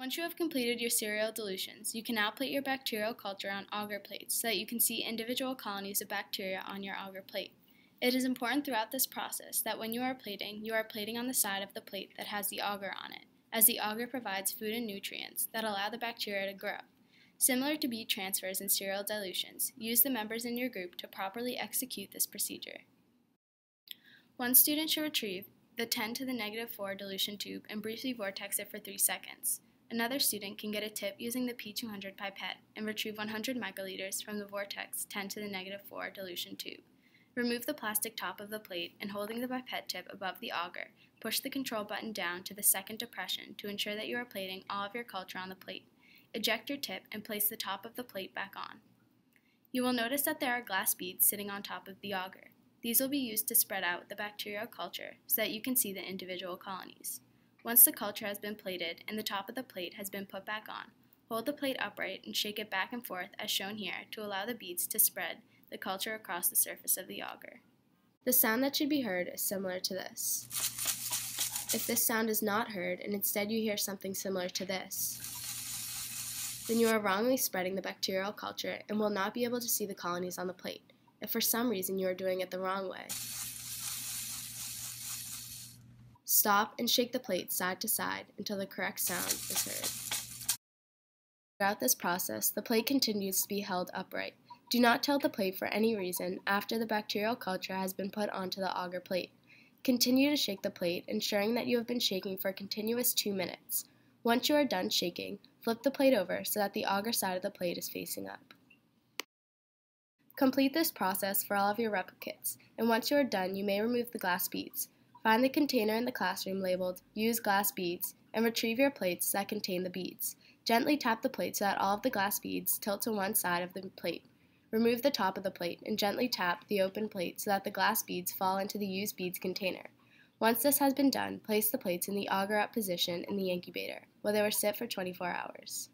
Once you have completed your serial dilutions, you can now plate your bacterial culture on agar plates so that you can see individual colonies of bacteria on your agar plate. It is important throughout this process that when you are plating, you are plating on the side of the plate that has the agar on it, as the agar provides food and nutrients that allow the bacteria to grow. Similar to bead transfers and serial dilutions, use the members in your group to properly execute this procedure. One student should retrieve the 10 to the negative 4 dilution tube and briefly vortex it for 3 seconds. Another student can get a tip using the P200 pipette and retrieve 100 microliters from the vortex 10 to the negative 4 dilution tube. Remove the plastic top of the plate and holding the pipette tip above the agar, push the control button down to the second depression to ensure that you are plating all of your culture on the plate. Eject your tip and place the top of the plate back on. You will notice that there are glass beads sitting on top of the agar. These will be used to spread out the bacterial culture so that you can see the individual colonies. Once the culture has been plated and the top of the plate has been put back on, hold the plate upright and shake it back and forth as shown here to allow the beads to spread the culture across the surface of the agar. The sound that should be heard is similar to this. If this sound is not heard and instead you hear something similar to this, then you are wrongly spreading the bacterial culture and will not be able to see the colonies on the plate if for some reason you are doing it the wrong way. Stop and shake the plate side to side until the correct sound is heard. Throughout this process, the plate continues to be held upright. Do not tilt the plate for any reason after the bacterial culture has been put onto the agar plate. Continue to shake the plate, ensuring that you have been shaking for a continuous 2 minutes. Once you are done shaking, flip the plate over so that the agar side of the plate is facing up. Complete this process for all of your replicates, and once you are done, you may remove the glass beads. Find the container in the classroom labeled Use Glass Beads and retrieve your plates that contain the beads. Gently tap the plate so that all of the glass beads tilt to one side of the plate. Remove the top of the plate and gently tap the open plate so that the glass beads fall into the used beads container. Once this has been done, place the plates in the agar up position in the incubator, where they will sit for 24 hours.